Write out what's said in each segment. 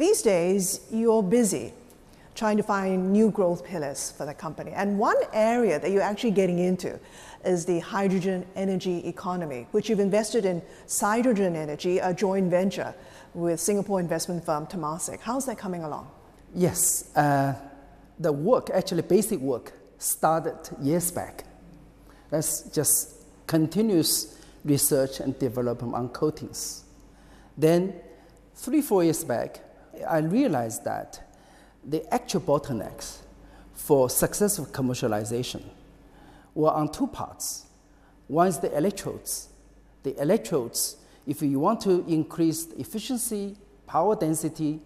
These days, you're busy trying to find new growth pillars for the company. And one area that you're actually getting into is the hydrogen energy economy, which you've invested in Sydrogen Energy, a joint venture with Singapore investment firm Temasek. How's that coming along? Yes, uh, the work, actually basic work, started years back. That's just continuous research and development on coatings. Then, three, four years back, I realized that the actual bottlenecks for successful commercialization were on two parts. One is the electrodes. The electrodes, if you want to increase efficiency, power density,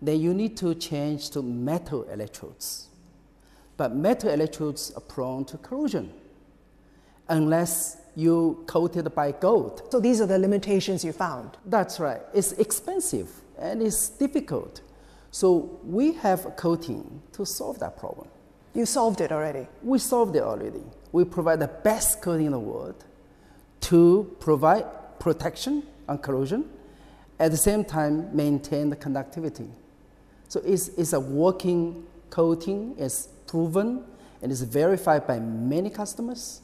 then you need to change to metal electrodes. But metal electrodes are prone to corrosion unless you coat it by gold. So these are the limitations you found? That's right. It's expensive and it's difficult. So we have a coating to solve that problem. You solved it already? We solved it already. We provide the best coating in the world to provide protection on corrosion, at the same time maintain the conductivity. So it's, it's a working coating, it's proven, and it's verified by many customers.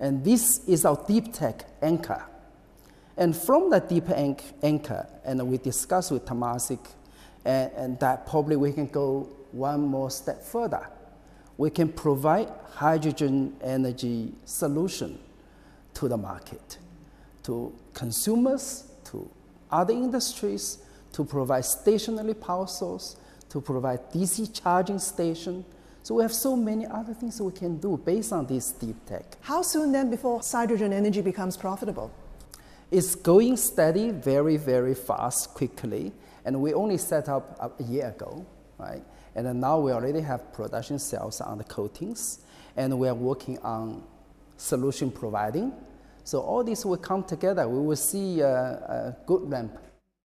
And this is our deep tech anchor. And from that deep anchor, and we discussed with Temasek, and, and that probably we can go one more step further. We can provide hydrogen energy solution to the market, to consumers, to other industries, to provide stationary power source, to provide DC charging station, so we have so many other things we can do based on this deep tech. How soon then before hydrogen energy becomes profitable? It's going steady very, very fast, quickly. And we only set up a year ago, right? And now we already have production cells on the coatings, and we are working on solution providing. So all this will come together. We will see a, a good ramp